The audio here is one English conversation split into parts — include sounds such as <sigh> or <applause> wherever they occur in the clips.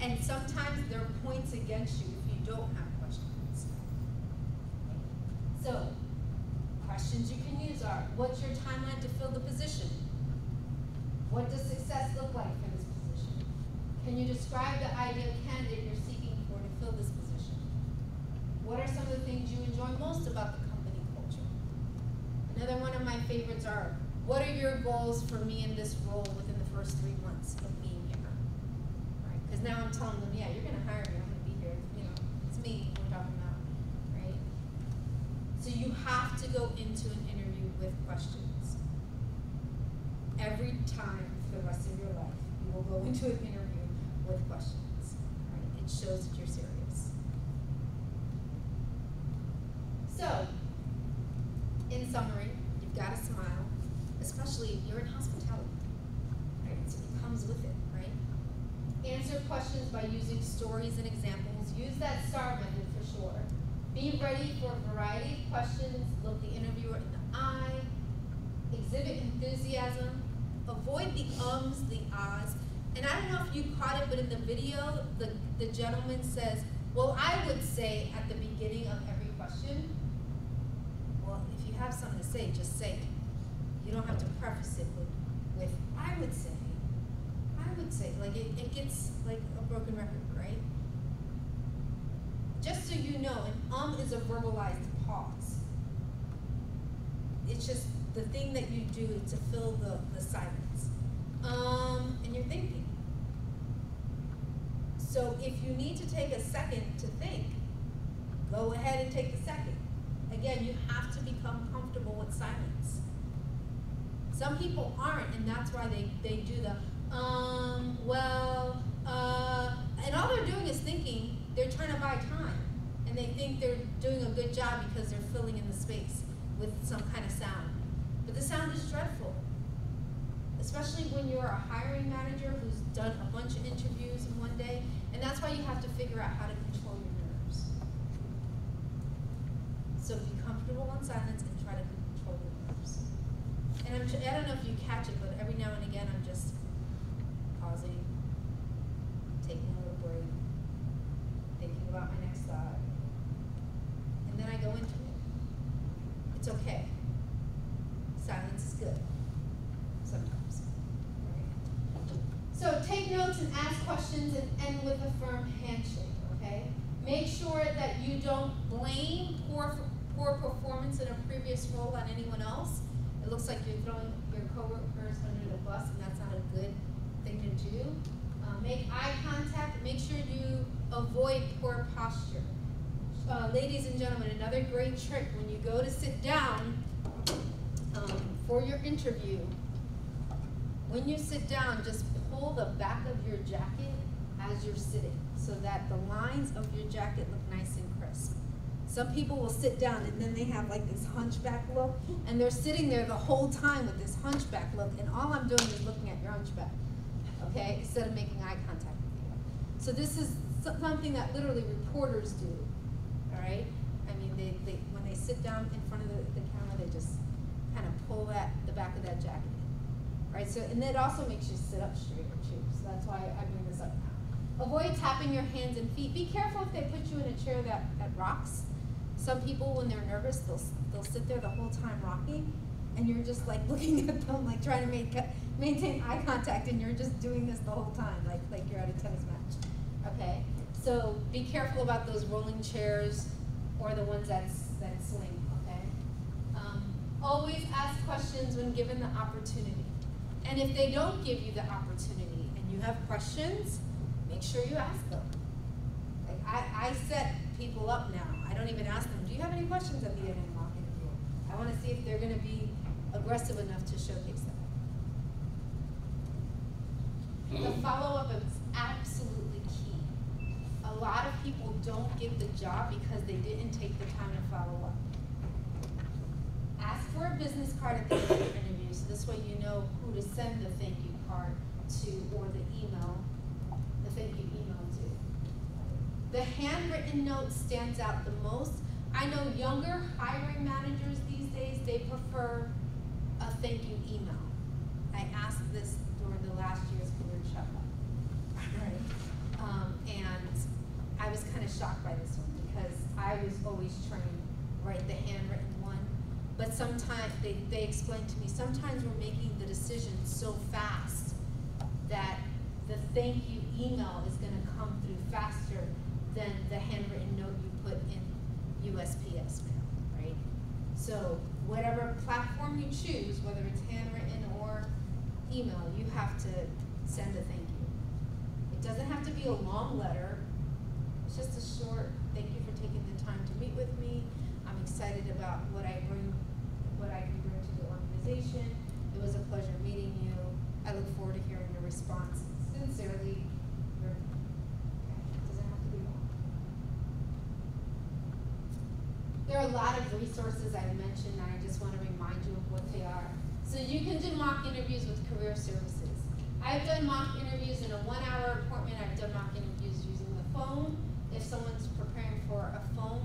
And sometimes there are points against you if you don't have questions. So, questions you can use are, what's your timeline to fill the position? What does success look like for this position? Can you describe the ideal candidate you're seeking for to fill this position? What are some of the things you enjoy most about the company culture? Another one of my favorites are, what are your goals for me in this role within the first three months of being because now I'm telling them, yeah, you're gonna hire me, I'm gonna be here, you know, it's me we're talking about, right? So you have to go into an interview with questions. Every time for the rest of your life, you will go <laughs> into an interview with questions, right? It shows that you're serious. So, in summary, you've got to smile, especially you're in hospitality, right? So it comes with it, right? Answer questions by using stories and examples. Use that STAR method for sure. Be ready for a variety of questions. Look the interviewer in the eye. Exhibit enthusiasm. Avoid the ums, the ahs. And I don't know if you caught it, but in the video, the, the gentleman says, well, I would say at the beginning of every question, well, if you have something to say, just say it. You don't have to preface it with, with I would say. Would say, like it, it gets like a broken record, right? Just so you know, an um is a verbalized pause. It's just the thing that you do to fill the, the silence. Um, and you're thinking. So if you need to take a second to think, go ahead and take the second. Again, you have to become comfortable with silence. Some people aren't, and that's why they, they do the, um, well, uh, and all they're doing is thinking, they're trying to buy time. And they think they're doing a good job because they're filling in the space with some kind of sound. But the sound is dreadful. Especially when you're a hiring manager who's done a bunch of interviews in one day, and that's why you have to figure out how to control your nerves. So be comfortable on silence and try to control your nerves. And I'm, I don't know if you catch it, but every now and again I'm just pausing, taking a little break, thinking about my next thought, and then I go into it. It's okay. Silence is good. Sometimes. Right? So take notes and ask questions and end with a firm handshake, okay? Make sure that you don't blame poor, poor performance in a previous role on anyone else. It looks like you're throwing your coworkers under the bus, and that's not a good thing to do. Uh, make eye contact. Make sure you avoid poor posture. Uh, ladies and gentlemen, another great trick when you go to sit down um, for your interview, when you sit down, just pull the back of your jacket as you're sitting so that the lines of your jacket look nice and crisp. Some people will sit down and then they have like this hunchback look and they're sitting there the whole time with this hunchback look and all I'm doing is looking at your hunchback, okay, instead of making eye contact with you. So this is something that literally reporters do, all right? I mean, they, they when they sit down in front of the, the camera, they just kind of pull that the back of that jacket right? So, and it also makes you sit up straighter too. So that's why I bring this up. Avoid tapping your hands and feet. Be careful if they put you in a chair that, that rocks. Some people, when they're nervous, they'll they'll sit there the whole time rocking, and you're just like <laughs> looking at them, like trying to make maintain eye contact, and you're just doing this the whole time, like like you're at a tennis match. Okay, so be careful about those rolling chairs or the ones that that swing. Okay, um, always ask questions when given the opportunity, and if they don't give you the opportunity and you have questions, make sure you ask them. Like I, I set people up now. I don't even ask them, do you have any questions at the end of the mock interview? I want to see if they're going to be aggressive enough to showcase that. The um. follow-up is absolutely key. A lot of people don't get the job because they didn't take the time to follow up. Ask for a business card at the end of the interview, so this way you know who to send the thank you card to or the email, email to. The handwritten note stands out the most. I know younger hiring managers these days, they prefer a thank you email. I asked this during the last year's career shuffle, Right? Um, and I was kind of shocked by this one because I was always trained, write the handwritten one. But sometimes, they, they explained to me, sometimes we're making the decision so fast that thank you email is gonna come through faster than the handwritten note you put in USPS mail, right? So whatever platform you choose, whether it's handwritten or email, you have to send a thank you. It doesn't have to be a long letter, it's just a short, thank you for taking the time to meet with me. I'm excited about what I bring, what I can bring to the organization. It was a pleasure meeting you. I look forward to hearing your response. Sincerely, your, okay, doesn't have to be long. There are a lot of resources I mentioned, and I just wanna remind you of what they are. So you can do mock interviews with career services. I've done mock interviews in a one-hour appointment, I've done mock interviews using the phone. If someone's preparing for a phone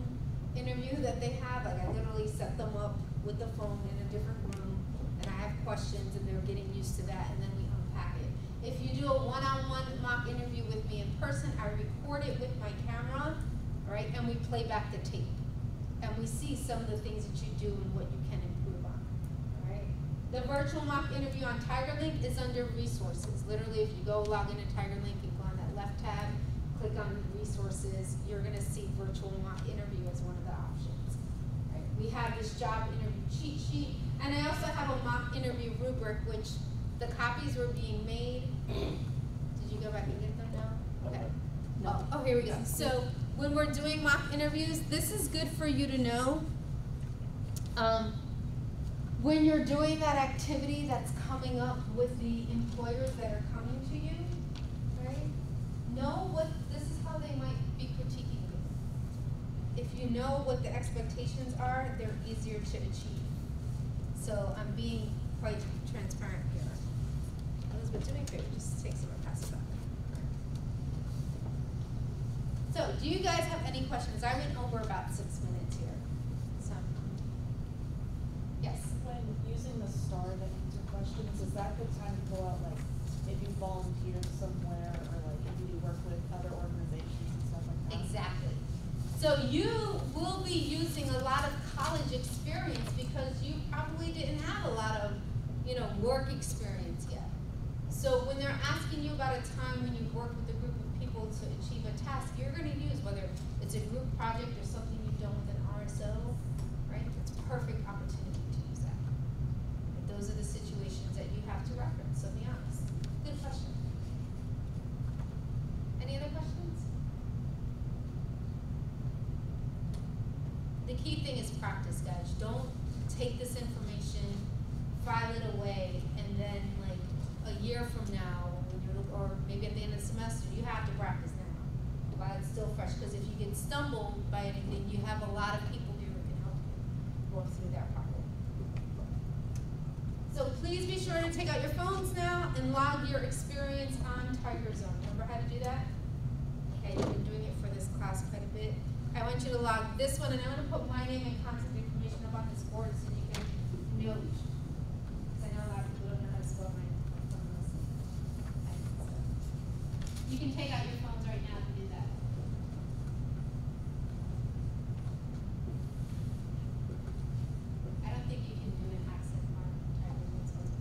interview that they have, like I literally set them up with the phone in a different room, and I have questions, and they're getting used to that, and then we unpack it. If you do a one-on-one mock interview with me in person, I record it with my camera, right, and we play back the tape. And we see some of the things that you do and what you can improve on, alright? The virtual mock interview on TigerLink is under resources. Literally, if you go log into TigerLink and go on that left tab, click on resources, you're gonna see virtual mock interview as one of the options. Right? We have this job interview cheat sheet, and I also have a mock interview rubric, which the copies were being made. Did you go back and get them now? Okay. Oh, oh, here we go. So when we're doing mock interviews, this is good for you to know. Um, when you're doing that activity that's coming up with the employers that are coming to you, right? Know what, this is how they might be critiquing you. If you know what the expectations are, they're easier to achieve. So I'm being quite transparent here. Elizabeth, do me a favor, just take some and pass it back. So, do you guys have any questions? I went over about six minutes here. So, yes. When using the star to answer questions, is that the time to go out, like, if you volunteer somewhere, or like, if you work with other organizations and stuff like that? Exactly. So you will be using a lot of college experience because you probably didn't have a lot of, you know, work experience yet. So when they're asking you about a time when you worked with a people to achieve a task, you're gonna use whether it's a group project or something you've done with an RSO, right? It's a perfect opportunity to use that. But those are the situations that you have to reference, so be honest. Good question. Any other questions? The key thing is practice, guys. Don't take this information, file it away, and then like a year from now, maybe at the end of the semester, you have to practice now while it's still fresh. Because if you get stumbled by anything, you have a lot of people here who can help you work through that problem. So please be sure to take out your phones now and log your experience on Tiger Zone. Remember how to do that? Okay, you've been doing it for this class quite a bit. I want you to log this one, and I'm gonna put my name and contact information up on this board so you can note. Cause I know a lot of people don't know how to spell my, my phone list. You can take out your phones right now to do that. I don't think you can do an accent mark, Tiger Woods was.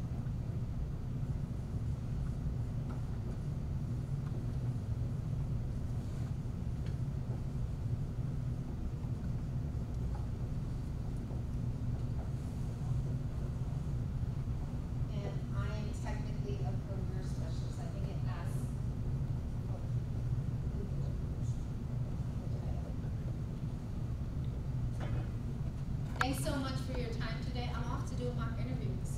And I am technically a career specialist, I think it asks. oh, Thanks so much for your time today, I'm off to do a mock interview with the